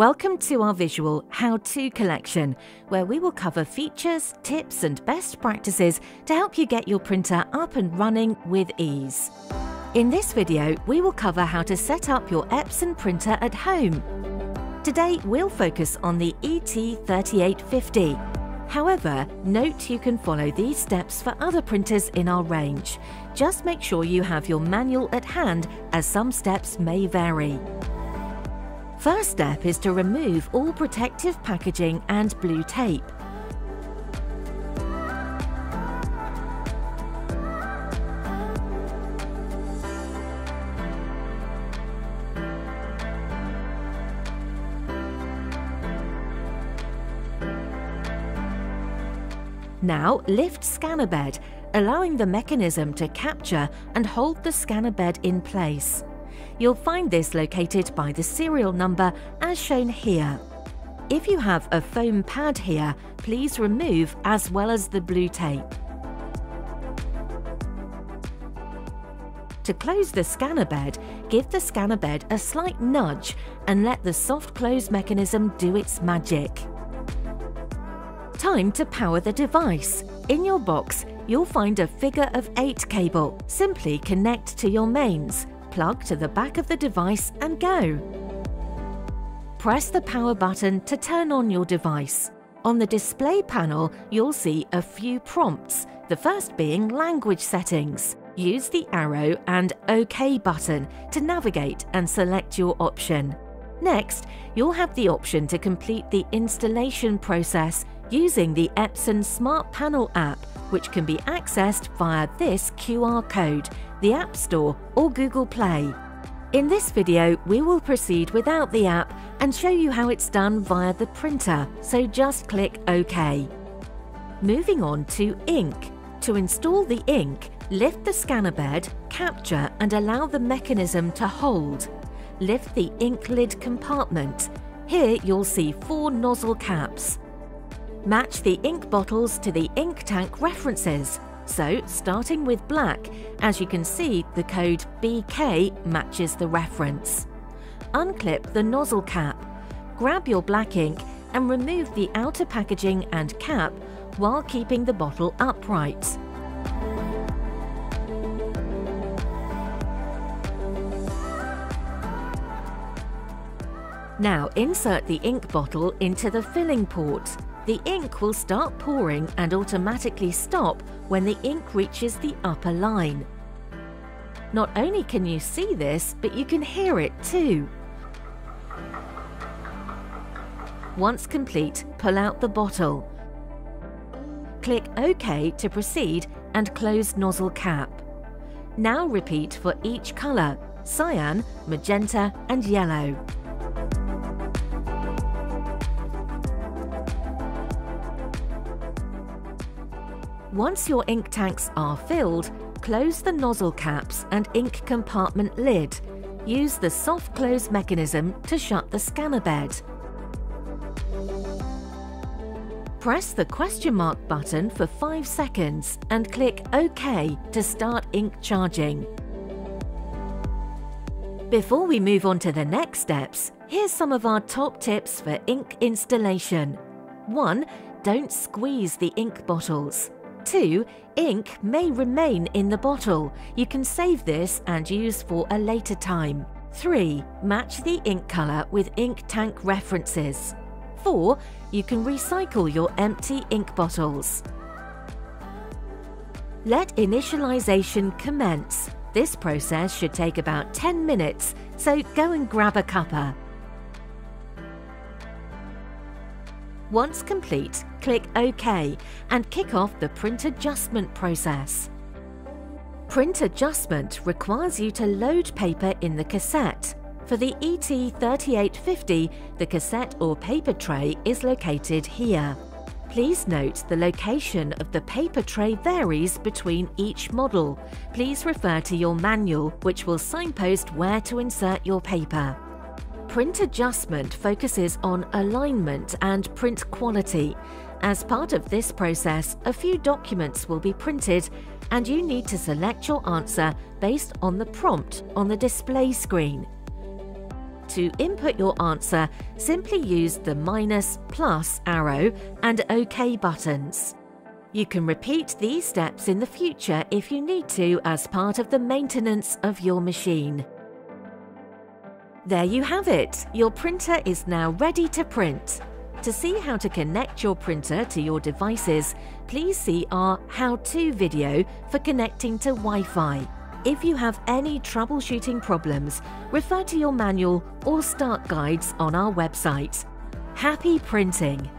Welcome to our visual How To collection, where we will cover features, tips, and best practices to help you get your printer up and running with ease. In this video, we will cover how to set up your Epson printer at home. Today, we'll focus on the ET3850. However, note you can follow these steps for other printers in our range. Just make sure you have your manual at hand as some steps may vary. First step is to remove all protective packaging and blue tape. Now lift scanner bed, allowing the mechanism to capture and hold the scanner bed in place. You'll find this located by the serial number as shown here. If you have a foam pad here, please remove as well as the blue tape. To close the scanner bed, give the scanner bed a slight nudge and let the soft close mechanism do its magic. Time to power the device. In your box, you'll find a figure of 8 cable. Simply connect to your mains plug to the back of the device and go. Press the power button to turn on your device. On the display panel, you'll see a few prompts, the first being language settings. Use the arrow and OK button to navigate and select your option. Next, you'll have the option to complete the installation process using the Epson Smart Panel app, which can be accessed via this QR code the App Store or Google Play. In this video, we will proceed without the app and show you how it's done via the printer, so just click OK. Moving on to Ink. To install the ink, lift the scanner bed, capture and allow the mechanism to hold. Lift the ink lid compartment. Here you'll see four nozzle caps. Match the ink bottles to the ink tank references. So, starting with black, as you can see, the code BK matches the reference. Unclip the nozzle cap. Grab your black ink and remove the outer packaging and cap while keeping the bottle upright. Now insert the ink bottle into the filling port the ink will start pouring and automatically stop when the ink reaches the upper line. Not only can you see this, but you can hear it too. Once complete, pull out the bottle. Click OK to proceed and close nozzle cap. Now repeat for each colour, cyan, magenta and yellow. Once your ink tanks are filled, close the nozzle caps and ink compartment lid. Use the soft close mechanism to shut the scanner bed. Press the question mark button for 5 seconds and click OK to start ink charging. Before we move on to the next steps, here's some of our top tips for ink installation. 1. Don't squeeze the ink bottles. 2. Ink may remain in the bottle. You can save this and use for a later time. 3. Match the ink colour with ink tank references. 4. You can recycle your empty ink bottles. Let initialization commence. This process should take about 10 minutes, so go and grab a cuppa. Once complete, click OK and kick off the print adjustment process. Print adjustment requires you to load paper in the cassette. For the ET3850, the cassette or paper tray is located here. Please note the location of the paper tray varies between each model. Please refer to your manual, which will signpost where to insert your paper. Print adjustment focuses on alignment and print quality. As part of this process, a few documents will be printed and you need to select your answer based on the prompt on the display screen. To input your answer, simply use the minus, plus arrow and OK buttons. You can repeat these steps in the future if you need to as part of the maintenance of your machine. There you have it, your printer is now ready to print. To see how to connect your printer to your devices, please see our how-to video for connecting to Wi-Fi. If you have any troubleshooting problems, refer to your manual or start guides on our website. Happy printing!